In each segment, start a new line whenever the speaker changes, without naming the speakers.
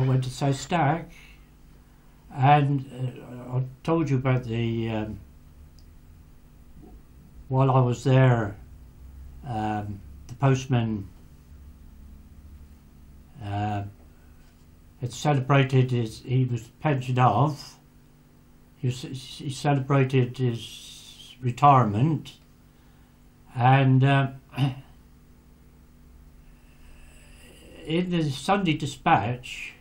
Uh, I went to South Stack, and uh, I told you about the. Um, while I was there, um, the postman uh, had celebrated his. He was pensioned off. He, was, he celebrated his retirement, and. Um, in the Sunday Dispatch,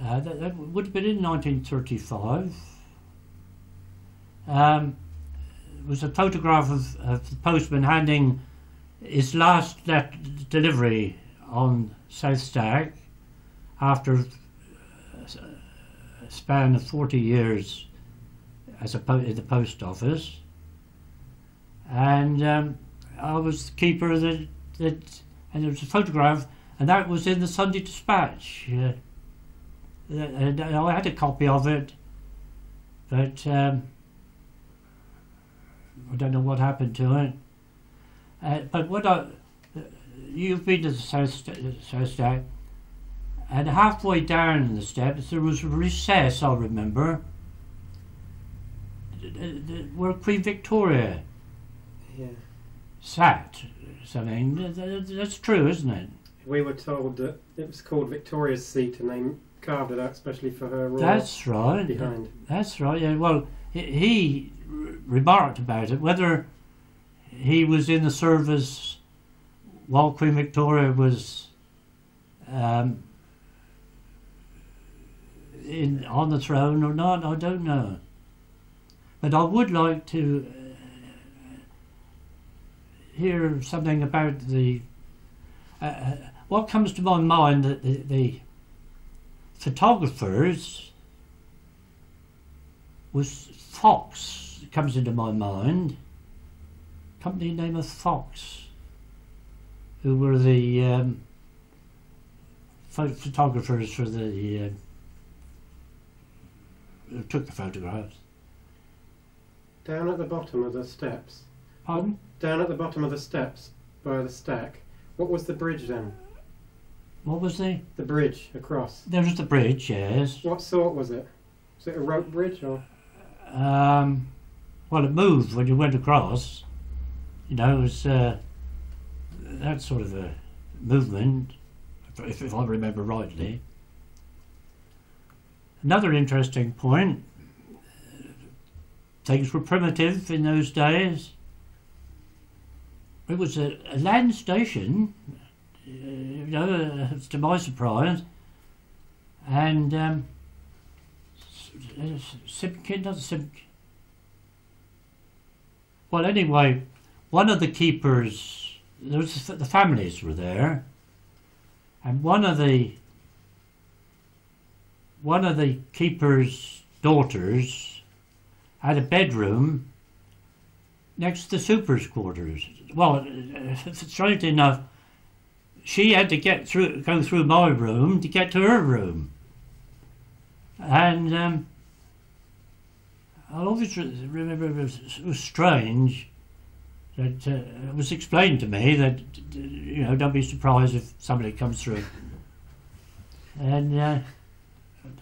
uh, that, that, would have been in 1935, um, was a photograph of, of, the postman handing his last delivery on South Stack after a span of 40 years as a po- in the post office. And um, I was the keeper that, that and there was a photograph, and that was in the Sunday Dispatch. Uh, I had a copy of it, but um, I don't know what happened to it. Uh, but what I, you've been to the South, South Stack, and halfway down the steps there was a recess. I remember where Queen Victoria
yeah.
sat something. That's true, isn't it?
We were told that it was called Victoria's seat, and they carved it out especially for her.
That's right.
Behind.
That's right. Yeah. Well, he remarked about it. Whether he was in the service while Queen Victoria was um, in on the throne or not, I don't know. But I would like to hear something about the. Uh, uh, what comes to my mind that the, the photographers was Fox comes into my mind. Company name of Fox, who were the um, photographers for the uh, who took the photographs.
Down at the bottom of the steps.
Pardon?
Down at the bottom of the steps by the stack. What was the bridge then?
What was the?
The bridge across.
There was the bridge, yes.
What sort was it? Was it a rope bridge or?
Um, well, it moved when you went across. You know, it was uh, that sort of a movement, if, if I remember rightly. Another interesting point things were primitive in those days. It was a, a land station, you know, uh, to my surprise, and um, not. Well, anyway, one of the keepers, there was the families were there, and one of the one of the keeper's daughters had a bedroom next to the super's quarters. Well, strangely enough, she had to get through, go through my room to get to her room. And um, I always remember it was, it was strange that uh, it was explained to me that, you know, don't be surprised if somebody comes through. And uh,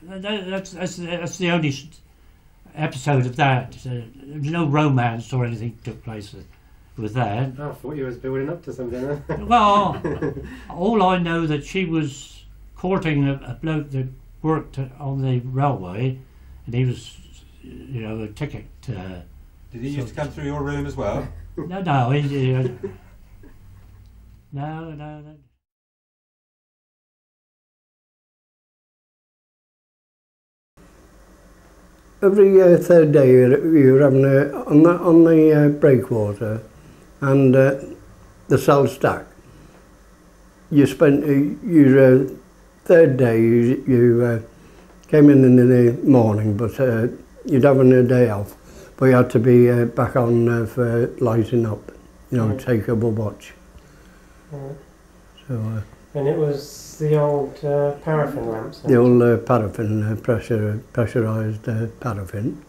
that, that's, that's, that's the only episode of that. Uh, no romance or anything took place with, with that.
I thought you was building up to something.
well, all I know that she was courting a, a bloke that worked on the railway, and he was, you know, a ticket. Uh,
Did he used to come through your room as well?
No, no, he, uh, no, no, no.
every uh, third day you were having a, on the, on the uh, breakwater and uh, the salt stack. You spent uh, your uh, third day, you, you uh, came in in the morning, but uh, you'd having a day off, but you had to be uh, back on uh, for lighting up, you know,
Right.
take a watch.
Right.
So uh,
And it was the old uh, paraffin lamps.
the old uh, paraffin, uh, pressure, pressurised uh, paraffin.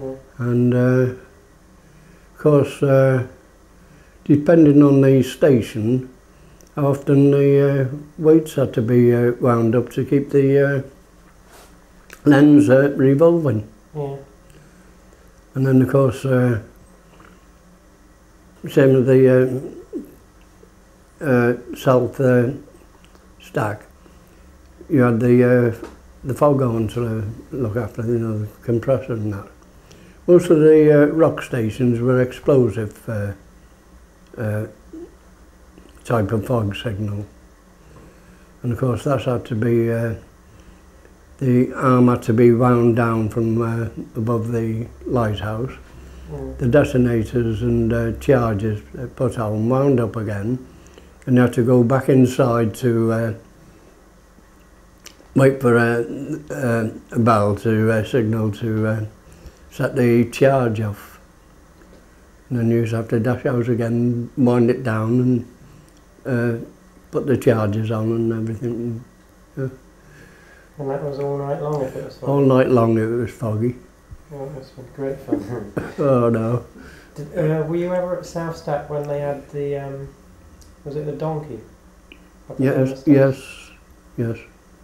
Yeah.
And uh, of course, uh, depending on the station, often the uh, weights had to be uh, wound up to keep the uh, lens uh, revolving.
Yeah.
And then, of course, uh, same with the uh, uh, south uh, stack. You had the uh, the fog on to look after, you know, the compressor and that. Most of the uh, rock stations were explosive uh, uh, type of fog signal. And of course, that's had to be, uh, the arm had to be wound down from uh, above the lighthouse
Mm.
the detonators and uh, charges put on, wound up again, and had to go back inside to uh, wait for a, a, a bell to uh, signal to uh, set the charge off. And then you have to dash out again, wind it down, and uh, put the charges on and everything.
And that was all night long if it was fun.
All night long it was foggy.
Oh, that's been great fun.
Oh no.
Did, uh, were you ever at South Stack when they had the, um, was it the donkey?
Yes, yes, yes.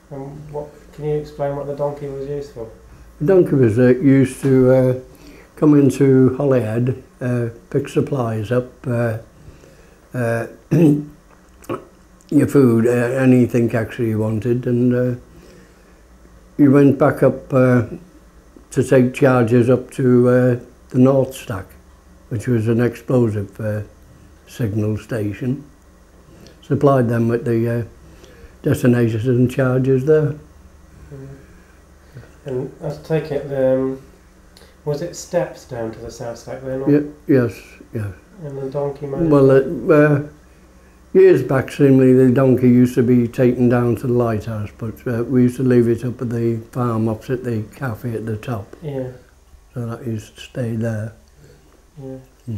And what, can you explain what the donkey was used for?
The donkey was uh, used to uh, come into Holyhead, uh, pick supplies up, uh, uh, your food, uh, anything actually you wanted, and uh, you went back up uh, to take charges up to the North Stack, which was an explosive signal station. Supplied them with the detonations and charges there.
Mm. And I take it, um, was it steps down to the South Stack then? or-
Ye- yes, yes.
And the donkey made
Well, uh, uh, years back, seemingly the donkey used to be taken down to the lighthouse, but uh, we used to leave it up at the farm opposite the cafe at the top,
Yeah,
so that used to stay there.
yeah.
Hmm.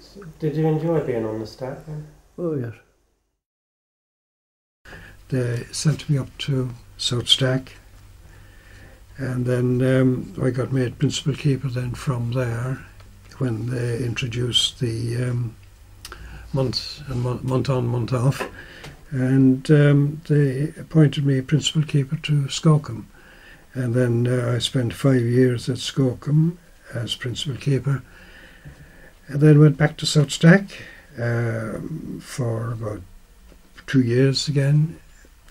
So did you enjoy being on the stack then?
Oh yes.
they sent me up to South Stack, and then um, I got made principal keeper. Then from there, when they introduced the um, month and month, on, month off, and um, they appointed me principal keeper to Skokholm, and then uh, I spent five years at Skokholm as principal keeper, and then went back to South Stack um, for about two years again.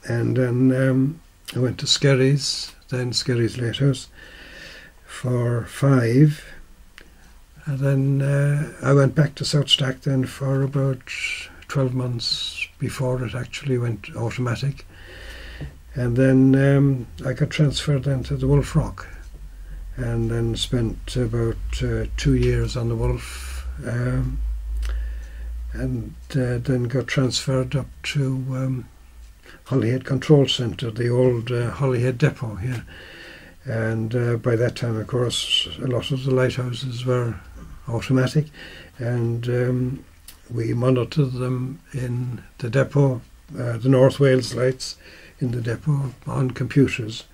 And then um, I went to Skerries, then Skerries Letters for five. And then uh, I went back to South Stack then for about 12 months before it actually went automatic. And then um, I got transferred then to the Wolf Rock and then spent about uh, two years on the Wolf um, and uh, then got transferred up to um, Holyhead Control Centre, the old uh, Holyhead depot here. And uh, by that time, of course, a lot of the lighthouses were automatic, and um, we monitored them in the depot, uh, the North Wales lights in the depot on computers.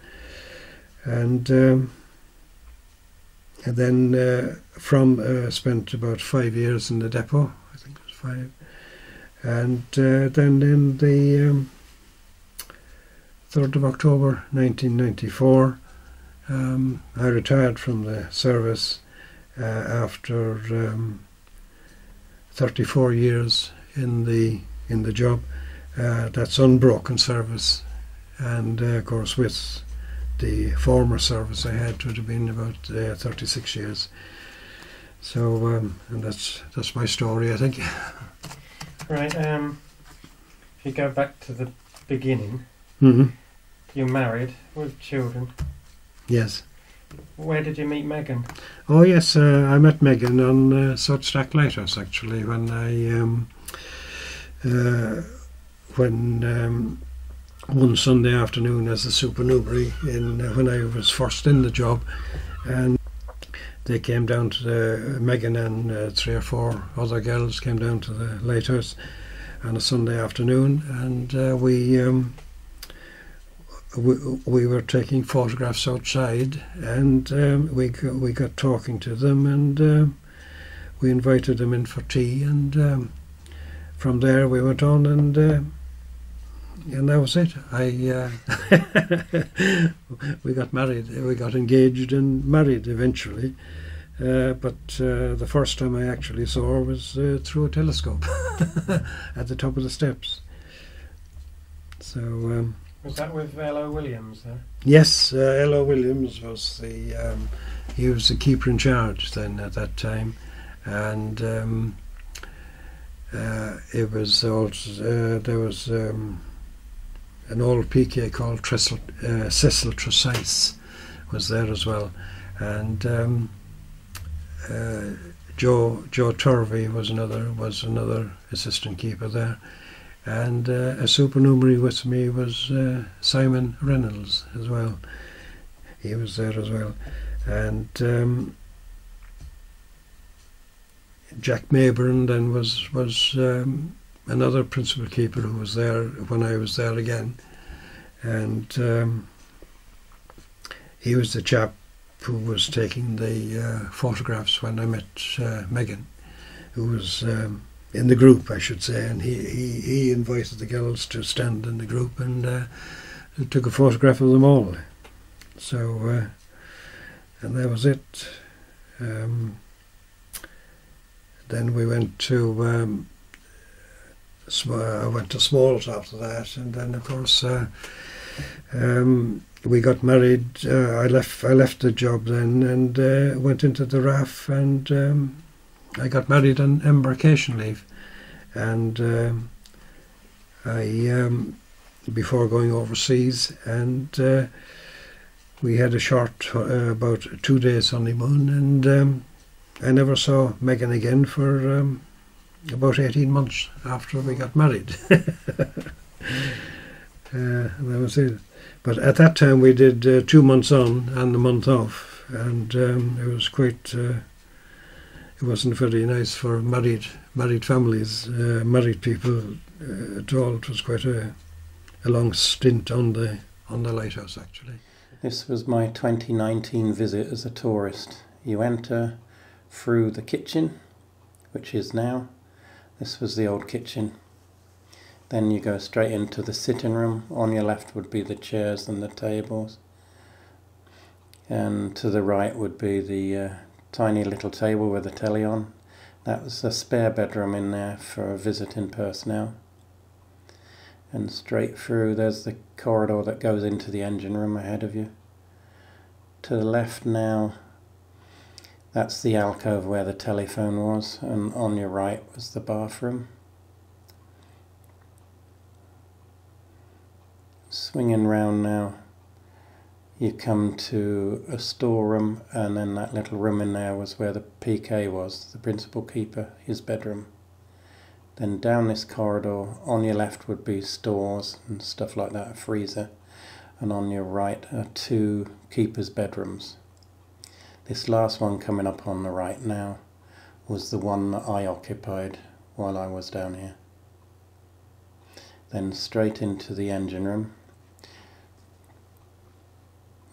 And, um, and then uh, from uh, spent about five years in the depot, I think it was five. And uh, then in the um, 3rd of October 1994, um, I retired from the service uh, after um, 34 years in the in the job. Uh, that's unbroken service, and uh, of course with the former service I had, it would have been about uh, 36 years. So, um, and that's that's my story, I think.
Right, um, if you go back to the beginning,
Mm-hmm.
You're married with children.
Yes.
Where did you meet Megan?
Oh yes, uh, I met Megan on uh, Stack Lighthouse actually when I um, uh, when um, one Sunday afternoon as a supernumerary in uh, when I was first in the job, and they came down to the Megan and uh, three or four other girls came down to the lighthouse on a Sunday afternoon, and uh, we. Um, we, we were taking photographs outside and um, we, got, we got talking to them and um we invited them in for tea and um, from there we went on and uh, and that was it. I uh, we got married, we got engaged and married eventually. Uh, but uh, the first time I actually saw her was uh, through a telescope at the top of the steps. So um,
Was that with L.O. Williams there?
yes, uh, Ella Williams was the um, he was the keeper in charge then at that time, and um, uh, it was also uh, there was um, an old PK called Tressel, uh, Cecil Tresice was there as well, and um, uh, Joe Joe Turvey was another was another assistant keeper there, and uh, a supernumerary with me was uh, Simon Reynolds as well. He was there as well, and um, Jack Mayburn then was was um, another principal keeper who was there when I was there again, and um, he was the chap who was taking the uh, photographs when I met uh, Megan, who was um, in the group, I should say, and he, he, he invited the girls to stand in the group and uh, took a photograph of them all. So, uh, and that was it. Um, then we went to um, I went to Smalls after that, and then of course uh, um, we got married. Uh, I left. I left the job then and uh, went into the RAF, and um, I got married on embarkation leave, and um, I um, before going overseas, and uh, we had a short, uh, about two days honeymoon, and um, I never saw Megan again for. Um, about 18 months after we got married. uh, that was it. But at that time we did uh, two months on and a month off, and um, it was quite. It wasn't very nice for married married families, uh, married people uh, at all. It was quite a, a long stint on the on the lighthouse actually.
This was my 2019 visit as a tourist. You enter through the kitchen, which is now. This was the old kitchen. Then you go straight into the sitting room. On your left would be the chairs and the tables. And to the right would be the uh, tiny little table with a telly on. That was a spare bedroom in there for a visiting personnel. And straight through, there's the corridor that goes into the engine room ahead of you. To the left now, that's the alcove where the telephone was, and on your right was the bathroom. Swinging round now, you come to a storeroom, and then that little room in there was where the PK was, the principal keeper, his bedroom. Then down this corridor, on your left would be stores and stuff like that, a freezer, and on your right are two keepers' bedrooms. This last one coming up on the right now was the one that I occupied while I was down here. Then straight into the engine room.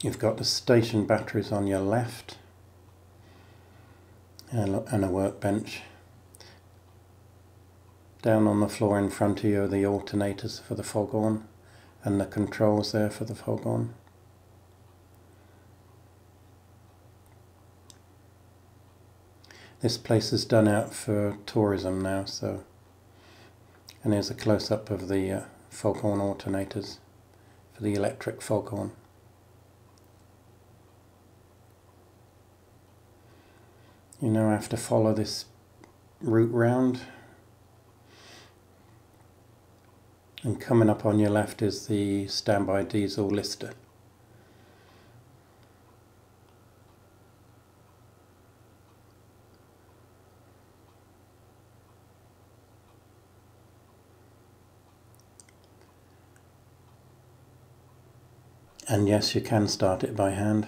You've got the station batteries on your left and a workbench. Down on the floor in front of you are the alternators for the foghorn and the controls there for the foghorn. This place is done out for tourism now, so. And here's a close up of the uh, foghorn alternators for the electric foghorn. You now have to follow this route round. And coming up on your left is the standby diesel lister. And yes, you can start it by hand.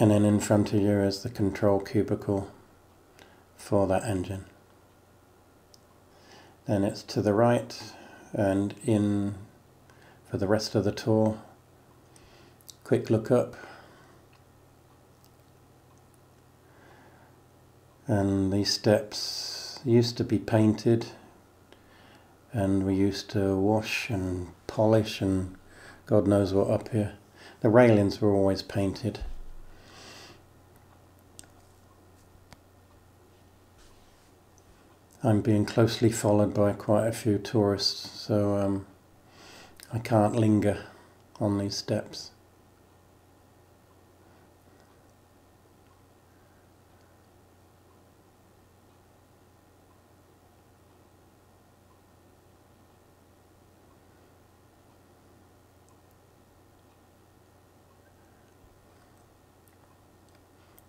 And then in front of you is the control cubicle for that engine. Then it's to the right and in for the rest of the tour. Quick look up. And these steps used to be painted, and we used to wash and polish and God knows what up here. The railings were always painted. I'm being closely followed by quite a few tourists, so um, I can't linger on these steps.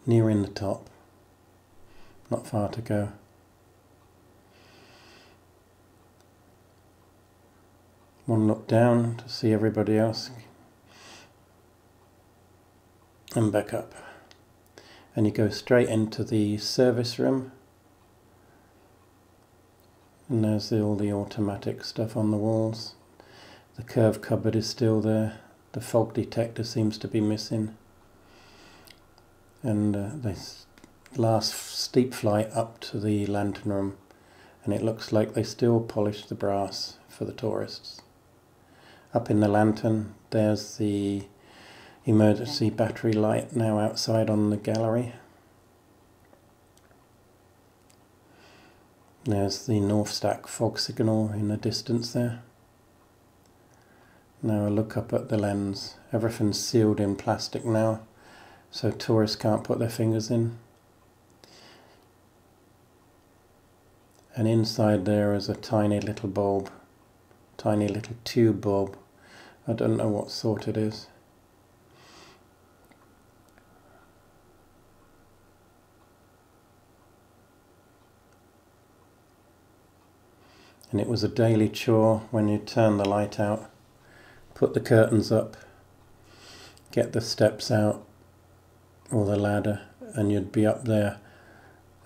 Nearing the top, not far to go. One look down to see everybody else and back up. And you go straight into the service room. And there's the, all the automatic stuff on the walls. The curve cupboard is still there. The fog detector seems to be missing. And uh, this last steep flight up to the lantern room. And it looks like they still polish the brass for the tourists. Up in the lantern, there's the emergency battery light now outside on the gallery. There's the North Stack fog signal in the distance there. Now a look up at the lens. Everything's sealed in plastic now, so tourists can't put their fingers in. And inside there is a tiny little bulb, tiny little tube bulb. I don't know what sort it is. and it was a daily chore when you turn the light out, put the curtains up, get the steps out or the ladder, and you'd be up there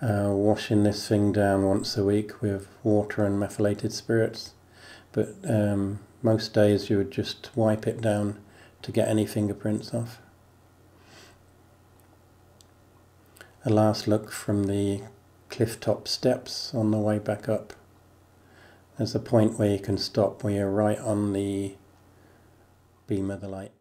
uh, washing this thing down once a week with water and methylated spirits. But um, most days you would just wipe it down to get any fingerprints off. A last look from the cliff top steps on the way back up. There's a point where you can stop where you're right on the beam of the light.